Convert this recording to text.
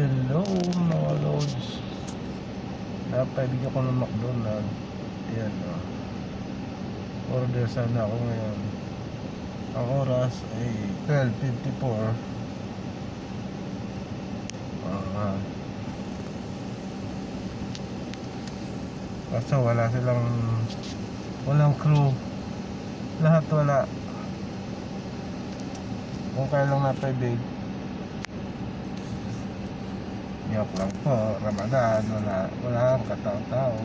Hello mga lods. Napabigyan ko ng McDonald. Ayan o Order sana ako ngayon. Ang oras ay 12.54 Ah Kaso wala silang Walang crew. Lahat wala. Kung kailang napabig Joke lang po, Ramadan, wala, wala ang katao-tao.